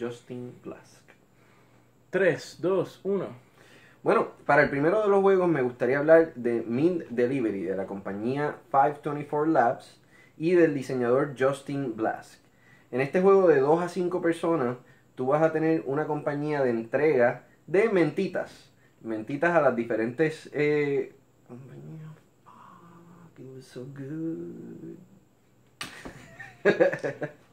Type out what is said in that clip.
Justin Blask. 3, 2, 1. Bueno, para el primero de los juegos me gustaría hablar de Mint Delivery, de la compañía 524 Labs y del diseñador Justin Blask. En este juego de 2 a 5 personas, tú vas a tener una compañía de entrega de mentitas. Mentitas a las diferentes eh, compañías. Fuck, it was so good.